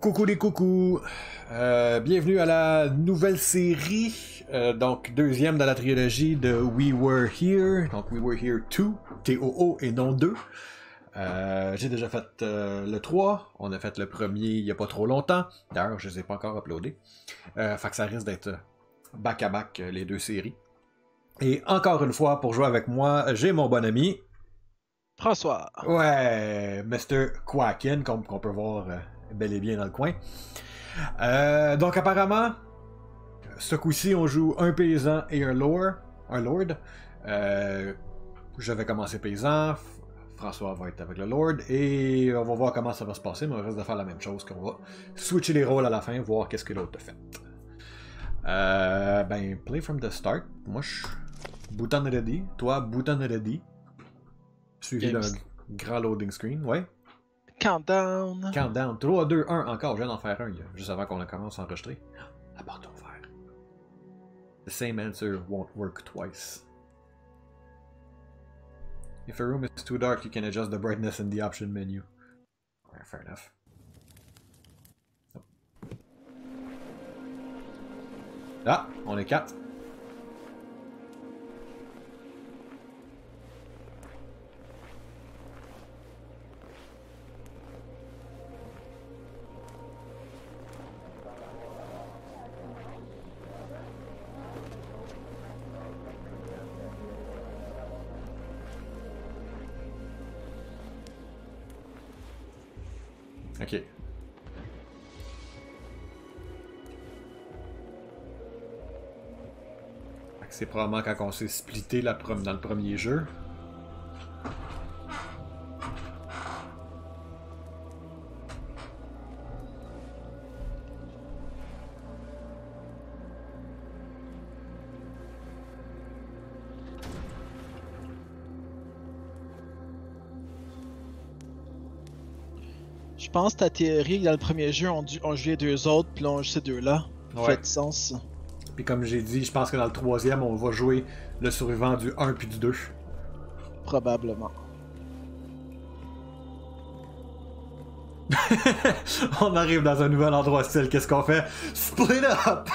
Coucou les coucous! Euh, bienvenue à la nouvelle série, euh, donc deuxième dans la trilogie de We Were Here, donc We Were Here 2, T-O-O et non 2. Euh, J'ai déjà fait le 3, on a fait le premier il n'y a pas trop longtemps, d'ailleurs je ne les ai pas encore uploadés. Fait que ça risque d'être back à back les deux séries. Et encore une fois, pour jouer avec moi, j'ai mon bon ami. François. Ouais, Mr. Quacken, qu'on qu'on peut voir bel et bien dans le coin. Euh, donc apparemment, ce coup-ci, on joue un paysan et un lord. Un lord. Euh, je vais commencer paysan. François va être avec le lord. Et on va voir comment ça va se passer, mais on risque de faire la même chose qu'on va switcher les rôles à la fin, voir qu'est-ce que l'autre a fait. Euh, ben, play from the start. Moi, je bouton ready. Toi, bouton ready. Suivi d'un grand loading screen, ouais. Countdown. Countdown. 3, 2, 1, encore. Je viens d'en faire un, juste avant qu'on commence à enregistrer. La porte est ouverte. The same answer won't work twice. If a room is too dark, you can adjust the brightness in the option menu. Ouais, fair enough. Ah, on est 4. C'est probablement quand on s'est splitté la dans le premier jeu. Je pense que ta théorie dans le premier jeu, on, jouait deux autres, puis là, on joue ces deux-là. Ouais. Fait sens. Puis comme j'ai dit, je pense que dans le troisième, on va jouer le survivant du 1 puis du 2. Probablement. on arrive dans un nouvel endroit hostile, qu'est-ce qu'on fait? Split up!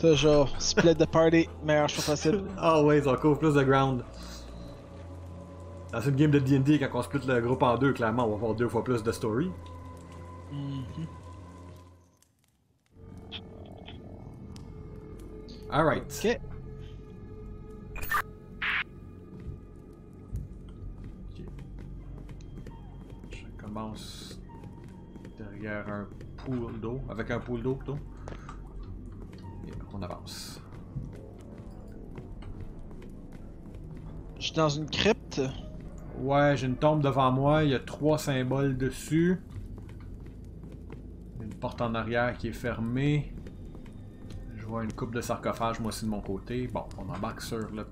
Toujours. Split the party, meilleur choix possible. Always, on couvre plus de ground. Dans une game de D&D, quand on split le groupe en deux, clairement, on va avoir deux fois plus de story. Mhm. Alright. Ok. Je commence derrière un pool d'eau, avec un pool d'eau plutôt. Et on avance. Je suis dans une crypte. Ouais, j'ai une tombe devant moi, il y a trois symboles dessus. Une porte en arrière qui est fermée. Je vois une coupe de sarcophage moi aussi de mon côté. Bon, on embarque sur le...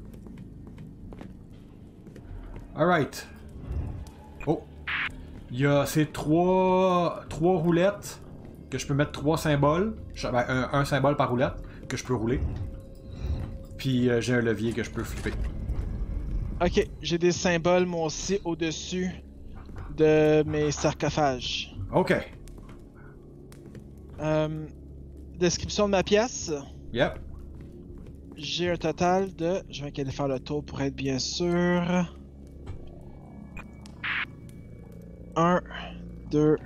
Alright. Oh. Il y a ces trois, trois roulettes que je peux mettre trois symboles. Ben, un, un symbole par roulette que je peux rouler. Puis euh, j'ai un levier que je peux flipper. Ok, j'ai des symboles, moi aussi, au-dessus de mes sarcophages. Ok. Euh, description de ma pièce. Yep. J'ai un total de. Je vais aller faire le tour pour être bien sûr. 1, 2,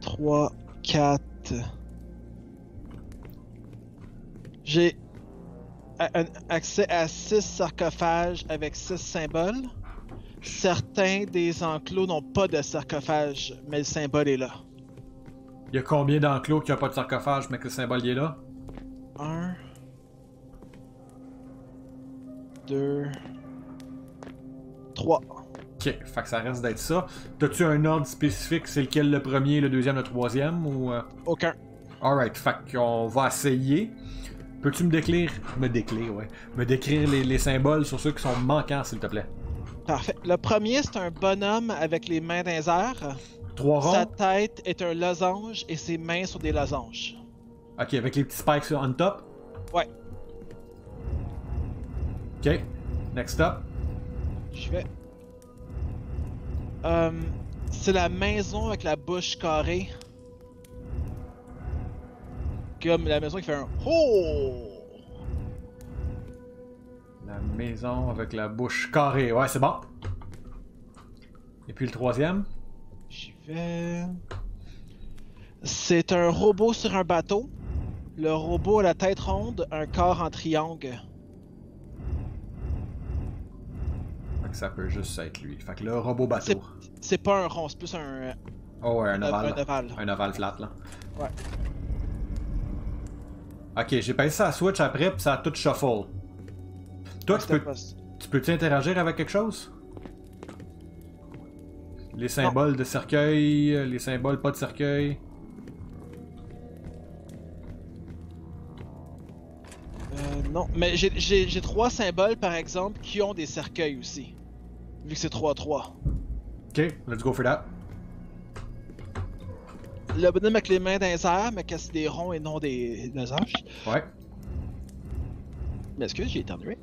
3, 4. J'ai accès à 6 sarcophages avec 6 symboles. Certains des enclos n'ont pas de sarcophage, mais le symbole est là. Il y a combien d'enclos qui n'ont pas de sarcophage mais que le symbole est là? 1 2 3 Ok, fait que ça reste d'être ça. T'as-tu un ordre spécifique? C'est lequel le premier, le deuxième, le troisième ou. euh? Aucun. Alright, fait qu'on va essayer. Peux-tu me décrire. Me décrire, ouais. Me décrire les, les symboles sur ceux qui sont manquants, s'il te plaît. Parfait. Le premier, c'est un bonhomme avec les mains dans les airs. Trois Sa ronds. tête est un losange et ses mains sont des losanges. Ok, avec les petits spikes sur on top? Ouais. Ok, next up. Je vais. Euh, c'est la maison avec la bouche carrée. Comme la maison qui fait un Oh! Maison avec la bouche carrée. Ouais, c'est bon. Et puis le troisième? J'y vais. C'est un robot sur un bateau. Le robot a la tête ronde, un corps en triangle. Fait que ça peut juste être lui. Fait que le robot bateau. C'est pas un rond, c'est plus un. Oh ouais, un un- ovale. un ovale. Un ovale flat là. Ouais. Ok, j'ai passé ça à Switch après, puis ça a tout shuffle. Toi, tu peux, tu peux-tu interagir avec quelque chose? Les symboles de cercueil, les symboles pas de cercueil. Euh, non, mais j'ai- trois symboles par exemple qui ont des cercueils aussi. Vu que c'est 3-3. Ok, let's go for that. Le bonhomme avec les mains dans les airs, mais c'est des ronds et non des losanges. Ouais. Mais est-ce que j'ai éternué?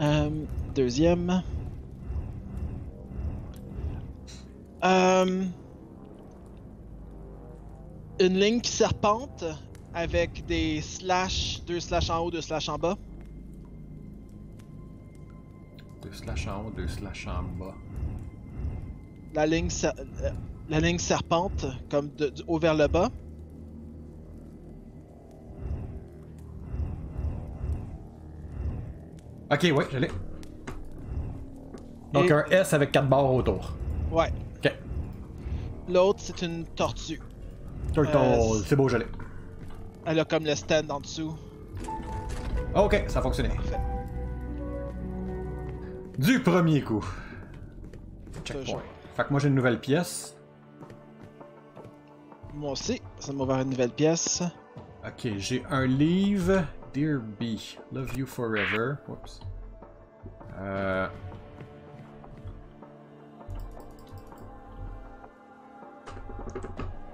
Euh, deuxième. Euh, une ligne qui serpente avec des slash, deux slash en haut, deux slash en bas. Deux slash en haut, deux slash en bas. La ligne, ser- euh, la ligne serpente comme de, haut vers le bas. Ok, ouais, je l'ai. Donc Et- un S avec quatre barres autour. Ouais. Ok. L'autre c'est une tortue. Turtle, Euh, c'est beau, je l'ai. Elle a comme le stand en dessous. Ok, ça a fonctionné. Parfait. Du premier coup. Checkpoint. Fait que moi j'ai une nouvelle pièce. Moi aussi, ça m'a ouvert une nouvelle pièce. Ok, j'ai un livre. Dear B, Love You Forever. Oups. Euh...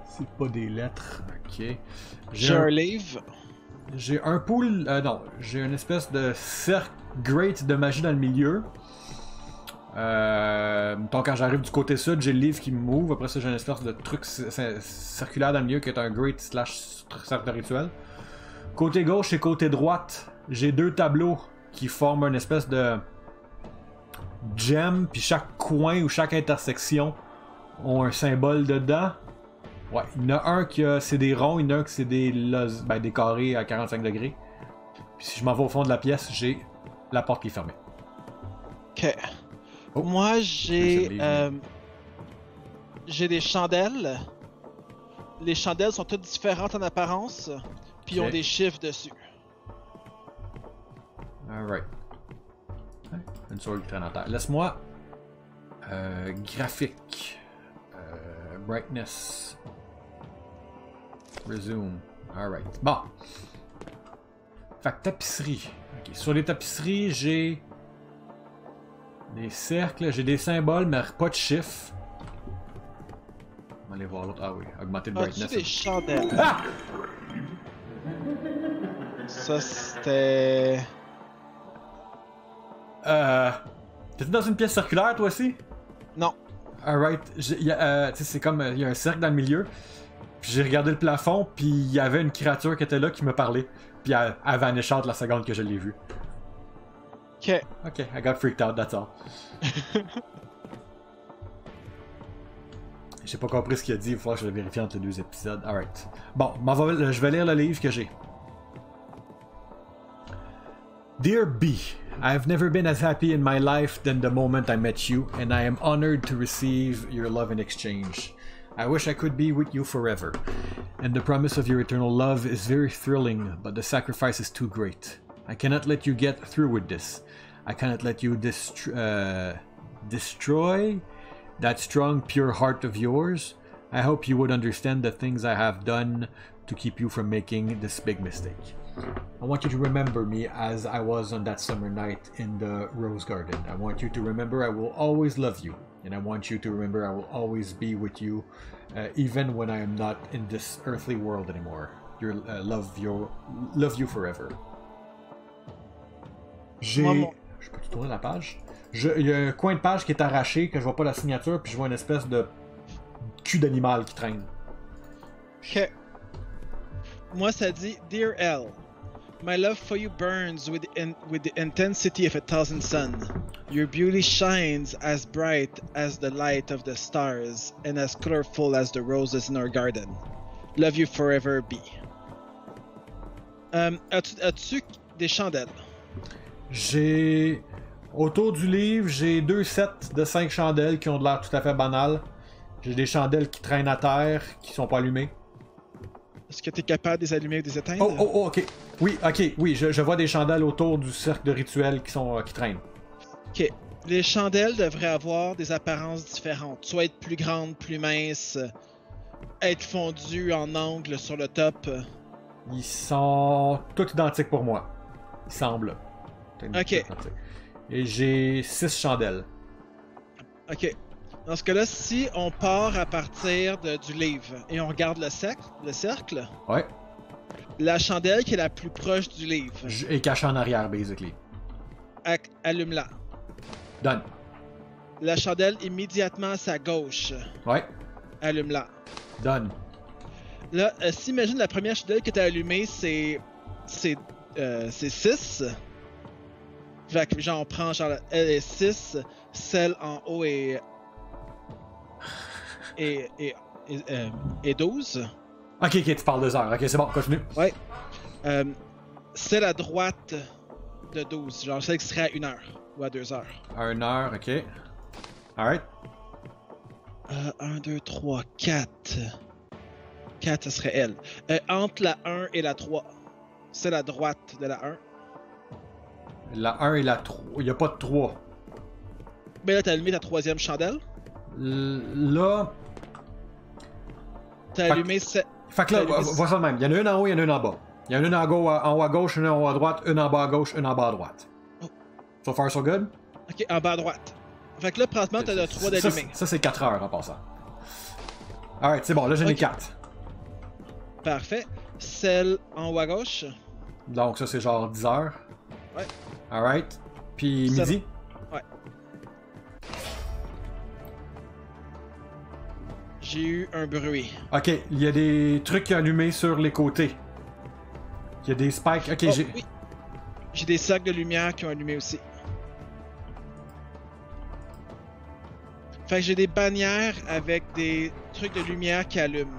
C'est pas des lettres. Ok. J'ai un livre. J'ai un pool. euh, non, j'ai une espèce de cercle great de magie dans le milieu. Euh, mettons, quand j'arrive du côté sud, j'ai le livre qui me move. Après ça, j'ai une espèce de truc circulaire dans le milieu qui est un great slash cercle de rituel. Côté gauche et côté droite, j'ai deux tableaux qui forment une espèce de gem. Puis chaque coin ou chaque intersection ont un symbole dedans. Ouais, il y en a un qui c'est des ronds, il y en a un qui c'est des, ben, des carrés à 45 degrés. Puis si je m'en vais au fond de la pièce, j'ai la porte qui est fermée. Ok. Oh. Moi, j'ai. euh, j'ai des chandelles. Les chandelles sont toutes différentes en apparence. Puis ils ont des chiffres dessus. Alright. Une souris qui traîne en terre. Laisse-moi. Euh, graphique. Euh, brightness. Resume. Alright. Bon. Fait que tapisserie. Sur les tapisseries, j'ai. Des cercles, j'ai des symboles, mais pas de chiffres. On va aller voir l'autre. Ah oui, augmenter le brightness. des chandelles? Ah! Ça, c'était. Euh. T'es-tu dans une pièce circulaire, toi aussi? Non. Alright. Euh, c'est comme. Il y a un cercle dans le milieu. Puis j'ai regardé le plafond, puis il y avait une créature qui était là qui me parlait. Puis elle, elle vanish out la seconde que je l'ai vue. Ok. Ok, I got freaked out, that's all. J'ai pas compris ce qu'il a dit, il falloir que je le vérifie entre les deux épisodes. Alright. Bon, je vais lire le livre que j'ai. Dear B, I have never been as happy in my life than the moment I met you, and I am honored to receive your love in exchange. I wish I could be with you forever, and the promise of your eternal love is very thrilling, but the sacrifice is too great. I cannot let you get through with this. I cannot let you uh, destroy that strong, pure heart of yours. I hope you would understand the things I have done to keep you from making this big mistake. I want you to remember me as I was on that summer night in the rose garden. I want you to remember I will always love you, and I want you to remember I will always be with you, uh, even when I am not in this earthly world anymore. Your uh, love, your love you forever. J'ai. Je peux tourner la page? Je- Il y a un coin de page qui est arraché, que je vois pas la signature, puis je vois une espèce de cul d'animal qui traîne. Moi, ça dit Dear L, My love for you burns with, in, with the intensity of a thousand suns. Your beauty shines as bright as the light of the stars and as colorful as the roses in our garden. Love you forever, B. Euh, As-tu as-tu des chandelles? J'ai. Autour du livre, j'ai deux sets de cinq chandelles qui ont de l'air tout à fait banales. J'ai des chandelles qui traînent à terre, qui sont pas allumées. Est-ce que tu es capable de les allumer ou de les éteindre? Oh, oh, oh, ok. Oui, ok, oui, je, je vois des chandelles autour du cercle de rituel qui, sont, euh, qui traînent. Ok. Les chandelles devraient avoir des apparences différentes. Soit être plus grandes, plus minces, euh, être fondues en angle sur le top. Ils sont tous identiques pour moi. Ils semblent. Ok. Et j'ai six chandelles. Ok. Dans ce cas-là, si on part à partir de- du livre et on regarde le, cercle, le cercle, Ouais. La chandelle qui est la plus proche du livre, Je- Et caché en arrière, basically. allume-la. Done. La chandelle immédiatement à sa gauche, Ouais. allume-la. Done. Là, euh, si imagine la première chandelle que tu as allumée, c'est. C'est. Euh, c'est 6. Fait que, genre, on prend, genre, elle est 6, celle en haut est. est. est, est, euh, est 12. Ok, ok, tu parles deux heures. Ok, c'est bon, continue. Euh, celle à droite de 12, genre celle qui serait à 1 heure ou à 2 heures. À une heure, ok. Alright. Euh, 1, 2, 3, 4. 4, ce serait elle. Euh, entre la 1 et la 3. Celle à droite de la 1. La 1 et la 3. Il n'y a pas de 3. Mais là, t'as allumé ta troisième chandelle. Là. T'as allumé ce... Fait que là, va ça de même. Il y en a une en haut, il y en a une en bas. Il y en a une en haut, en haut à gauche, une en haut à droite, une en bas à gauche, une en bas à droite. Oh. So far, so good? Ok, en bas à droite. Fait que là, présentement, t'as le 3 Ça, d'allumé. Ça, c'est 4 heures en passant. Alright, c'est bon, là j'en ai Ok. 4. Parfait. Celle en haut à gauche. Donc ça, c'est genre 10 heures. Ouais. Alright. Puis midi? J'ai eu un bruit. Ok, il y a des trucs allumés sur les côtés. Il y a des spikes. Ok, Oh, j'ai. oui. J'ai des sacs de lumière qui ont allumé aussi. Fait que j'ai des bannières avec des trucs de lumière qui allument.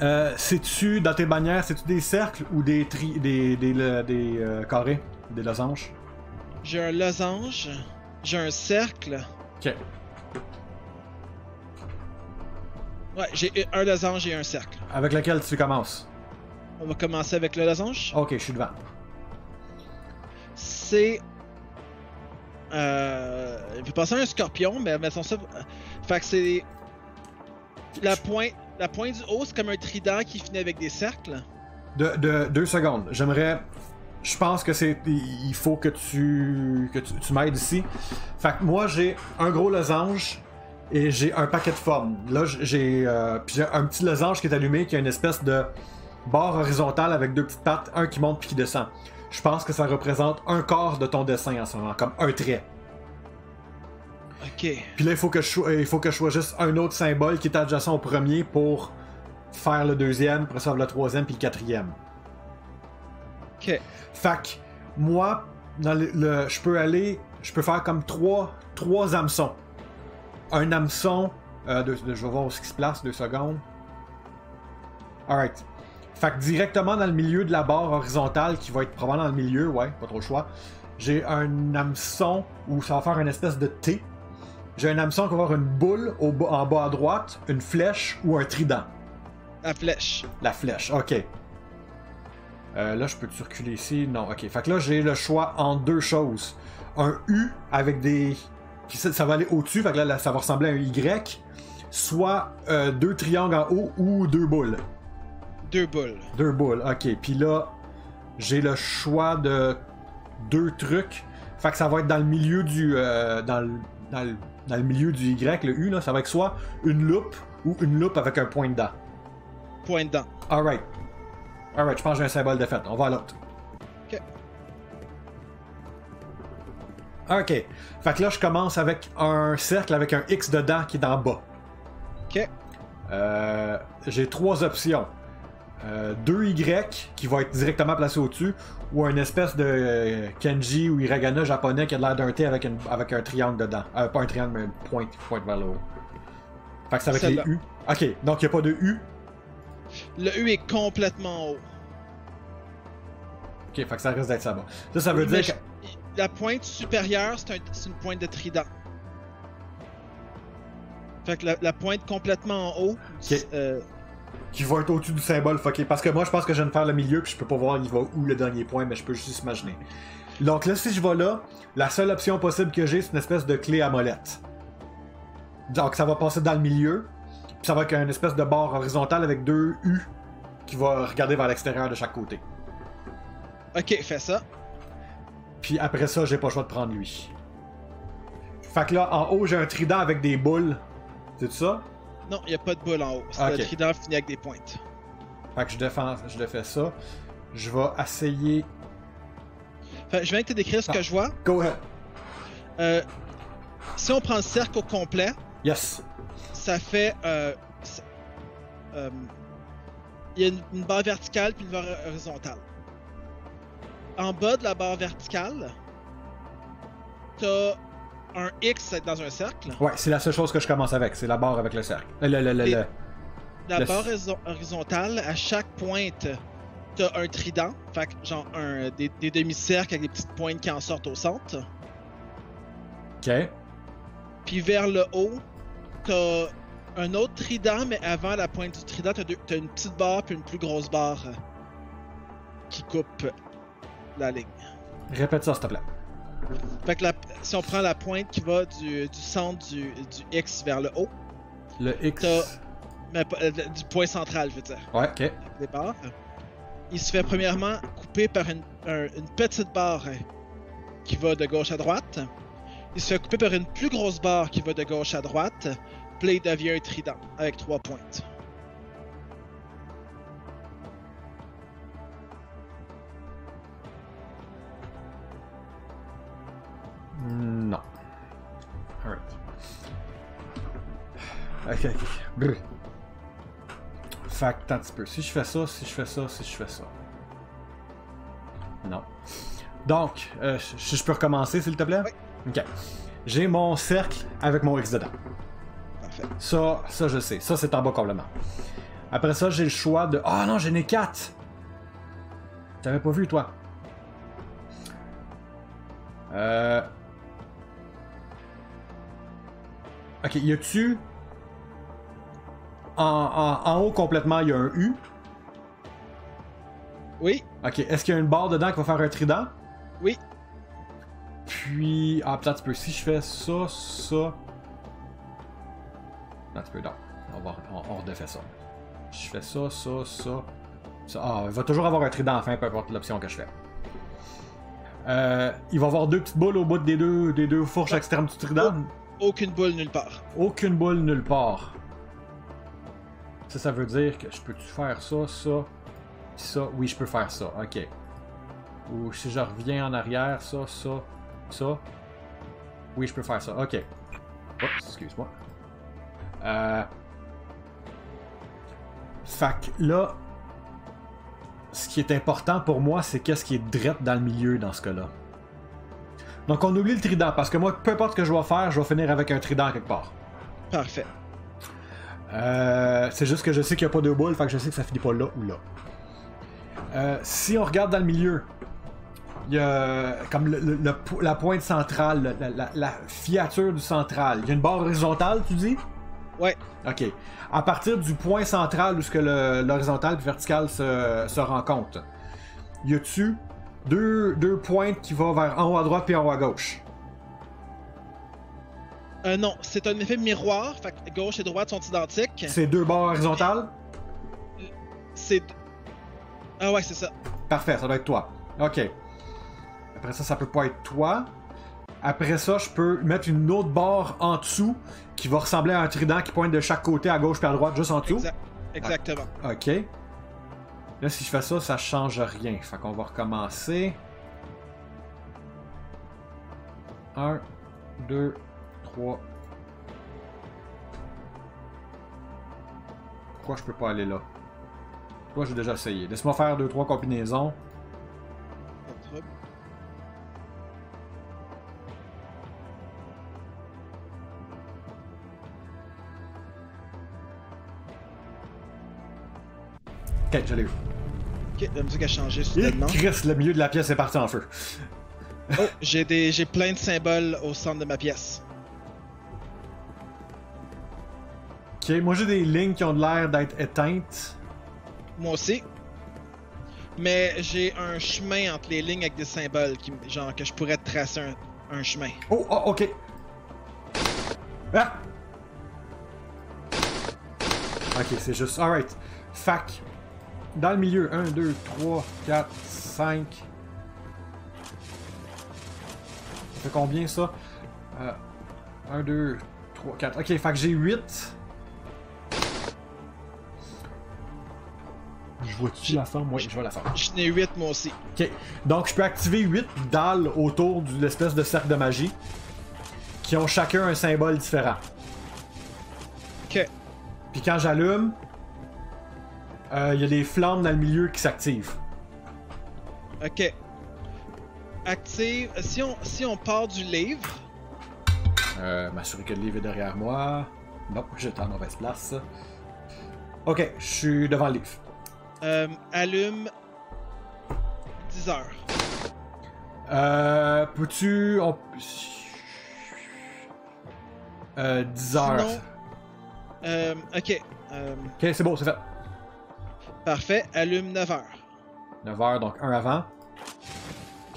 Euh, c'est-tu, dans tes bannières, c'est-tu des cercles ou des tri... des, des, des, euh, carrés? Des losanges? J'ai un losange, j'ai un cercle. Ok. Ouais, j'ai un losange et un cercle. Avec lequel tu commences? On va commencer avec le losange. Ok, je suis devant. C'est. Euh. Il peut passer à un scorpion, mais mettons ça. Fait que c'est. La pointe, la pointe du haut, c'est comme un trident qui finit avec des cercles. De, de- deux secondes. J'aimerais. Je pense que c'est. Il faut que tu. que tu, tu m'aides ici. Fait que moi, j'ai un gros losange et j'ai un paquet de formes. Là, j'ai. euh, j'ai un petit losange qui est allumé qui a une espèce de barre horizontale avec deux petites pattes, un qui monte puis qui descend. Je pense que ça représente un quart de ton dessin en ce moment, comme un trait. Ok. Puis là, il faut que je, il faut que je choisisse un autre symbole qui est adjacent au premier pour faire le deuxième, après ça le troisième puis le quatrième. Ok. Fait que moi, dans le, le- je peux aller, je peux faire comme trois, trois hameçons. Un hameçon, euh, deux- je vais voir ce qui se place, deux secondes. Alright. Fait que directement dans le milieu de la barre horizontale, qui va être probablement dans le milieu, ouais, pas trop le choix, j'ai un hameçon où ça va faire une espèce de T. J'ai un hameçon qui va avoir une boule au bas- en bas à droite, une flèche ou un trident. La flèche. La flèche, ok. Euh, là, je peux circuler ici? Non, ok. Fait que là, j'ai le choix en deux choses. Un U avec des. Ça, ça va aller au-dessus, fait que là, là, ça va ressembler à un Y. Soit euh, deux triangles en haut ou deux boules. Deux boules. Deux boules, ok. Puis là, j'ai le choix de deux trucs. Fait que ça va être dans le milieu du. euh, dans, le, dans, le, dans le milieu du Y, le U, là. Ça va être soit une loupe ou une loupe avec un point dedans. Point dedans. Alright. Alright, je pense que j'ai un symbole de fête. On va à l'autre. Ok. Fait que là, je commence avec un cercle avec un X dedans qui est en bas. Ok. Euh, J'ai trois options. Euh, deux Y qui vont être directement placés au-dessus, ou une espèce de euh, Kenji ou Hiragana japonais qui a l'air d'un T avec, une- avec un triangle dedans. Euh, pas un triangle, mais une pointe qui pointe vers le haut. Fait que c'est avec les. U. Ok, donc il n'y a pas de U. Le U est complètement haut. Ok, fait que ça risque d'être ça bas. Ça, ça veut Oui, dire que. La pointe supérieure, c'est un- c'est une pointe de trident. Fait que la, la pointe complètement en haut, euh, qui va être au-dessus du symbole fucké. Parce que moi, je pense que je viens de faire le milieu, puis je peux pas voir il va où le dernier point, mais je peux juste imaginer. Donc là, si je vais là, la seule option possible que j'ai, c'est une espèce de clé à molette. Donc ça va passer dans le milieu, puis ça va être une espèce de barre horizontale avec deux U qui va regarder vers l'extérieur de chaque côté. ok, fais ça. Puis après ça, j'ai pas le choix de prendre lui. Fait que là, en haut, j'ai un trident avec des boules. C'est ça? Non, il a pas de boule en haut. C'est Ok. le trident fini avec des pointes. Fait que je défends, je défais ça. Je vais essayer. Fait que je viens de te décrire ce Ah. que je vois. Go ahead. Euh, si on prend le cercle au complet, Yes. ça fait. Euh, euh, il y a une, une barre verticale puis une barre horizontale. En bas de la barre verticale, t'as un X dans un cercle. Ouais, c'est la seule chose que je commence avec, c'est la barre avec le cercle. Le, le, le, Et- le- La barre horizo- horizontale, à chaque pointe, t'as un trident. Fait que genre un, des, des demi-cercles avec des petites pointes qui en sortent au centre. Ok. Puis vers le haut, t'as un autre trident, mais avant la pointe du trident, t'as, une petite barre puis une plus grosse barre qui coupe la ligne. Répète ça, s'il te plaît. Fait que la- si on prend la pointe qui va du, du centre du, du X vers le haut, Le X. Mais euh, du point central, je veux dire, Ouais, ok. départ, il se fait premièrement couper par une, un- une petite barre qui va de gauche à droite. Il se fait couper par une plus grosse barre qui va de gauche à droite. Puis il devient un trident avec trois pointes. Ok, ok. Brr. Fait que, petit peu. Si je fais ça, si je fais ça, si je fais ça. Non. Donc, euh, je, je peux recommencer, s'il te plaît? Oui. Ok. J'ai mon cercle avec mon X dedans. Parfait. Ça, ça je sais. Ça, c'est en bas complètement. Après ça, j'ai le choix de. Ah non, j'en ai 4! T'avais pas vu, toi? Euh. Ok, y a-tu. En, en- en haut complètement, il y a un U. Oui, Ok, est-ce qu'il y a une barre dedans qui va faire un trident? oui. Puis. Ah, peut-être un petit peu. Si je fais ça, ça. Non, un petit peu, non. On, va, on, on redéfait ça. Je fais ça, ça, ça. ça. Ah, il va toujours avoir un trident enfin, peu importe l'option que je fais. Euh, il va avoir deux petites boules au bout des deux, des deux fourches Ouais. externes du trident. Aucune boule nulle part. Aucune boule nulle part. Ça, ça veut dire que je peux-tu faire ça, ça, ça? Oui, je peux faire ça, ok. Ou si je reviens en arrière, ça, ça, ça. Oui, je peux faire ça, ok. Oups, excuse-moi. Euh... Fait que là, ce qui est important pour moi, c'est qu'est-ce qui est drette dans le milieu dans ce cas-là. Donc on oublie le trident, parce que moi, peu importe ce que je vais faire, je vais finir avec un trident quelque part. Parfait. Euh, c'est juste que je sais qu'il n'y a pas de boule, fait que je sais que ça finit pas là ou là. Euh, si on regarde dans le milieu, il y a comme le- le- le po- la pointe centrale, la, la- la fiature du central. Il y a une barre horizontale, tu dis? Ouais. Ok. À partir du point central où ce que l'horizontal et le vertical se, se rencontrent, y a-tu deux, deux pointes qui vont vers en haut à droite puis en haut à gauche? Euh, non, c'est un effet miroir. Fait que gauche et droite sont identiques. C'est deux barres horizontales C'est. Ah ouais, c'est ça. Parfait, ça doit être toi. Ok. Après ça, ça peut pas être toi. Après ça, je peux mettre une autre barre en dessous qui va ressembler à un trident qui pointe de chaque côté, à gauche puis à droite, juste en dessous. Exa- Exactement. Ok. Là, si je fais ça, ça change rien. Fait qu'on va recommencer. 1, 2, 3. Pourquoi je peux pas aller là? Toi, j'ai déjà essayé? Laisse-moi faire 2-3 combinaisons. Ok, je l'ai eu. Ok, la musique a changé soudainement. Chris, le milieu de la pièce est parti en feu. Oh, j'ai des, j'ai plein de symboles au centre de ma pièce. Ok, moi j'ai des lignes qui ont de l'air d'être éteintes. Moi aussi. Mais j'ai un chemin entre les lignes avec des symboles, qui, genre que je pourrais tracer un, un chemin. Oh, oh, ok. Ah! Ok, c'est juste. Alright. Fac. Dans le milieu. 1, 2, 3, 4, 5. Ça fait combien ça? Euh, 1, 2, 3, 4. Ok, que j'ai 8. Vois-tu la forme? Oui, je vois la forme. J'en ai 8 moi aussi. Ok, donc je peux activer 8 dalles autour de l'espèce de cercle de magie qui ont chacun un symbole différent. Ok. Puis quand j'allume, euh, il y a des flammes dans le milieu qui s'activent. Ok. Active. Si on, si on part du livre, Euh, M'assurer que le livre est derrière moi. Non, j'étais en mauvaise place. Ok, je suis devant le livre. Euh, allume 10 heures. Euh, peux-tu. On... Euh, 10 heures. Sinon- Euh, ok. Euh, Ok, c'est bon, c'est fait. parfait. Allume 9 heures. 9 heures, donc un avant.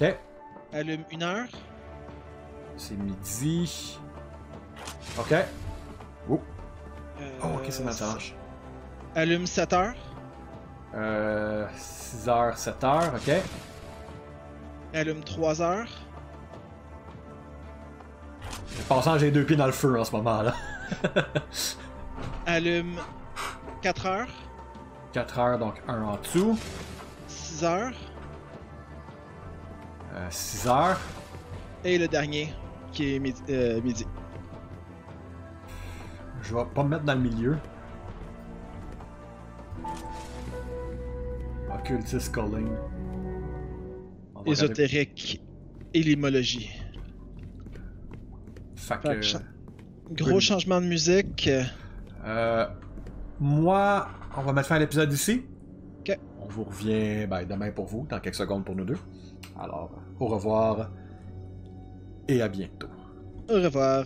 Ok. Allume 1 heure. C'est midi. Ok. Oh, oh ok, c'est ça marche. Allume 7 heures. Euh, 6h, 7h, ok. Allume 3 heures. Passant, j'ai deux pieds dans le feu en ce moment là. Allume 4 heures. 4 heures, donc un en dessous. 6 heures. Euh, 6 heures. Et le dernier, qui est midi. euh, midi. Je vais pas me mettre dans le milieu. Occultist Calling. Ésotérique et l'imologie. Fait que, cha- Gros Oui. changement de musique. euh, moi, on va mettre fin à l'épisode ici. Ok. On vous revient ben, demain pour vous, dans quelques secondes pour nous deux. Alors, au revoir et à bientôt. Au revoir.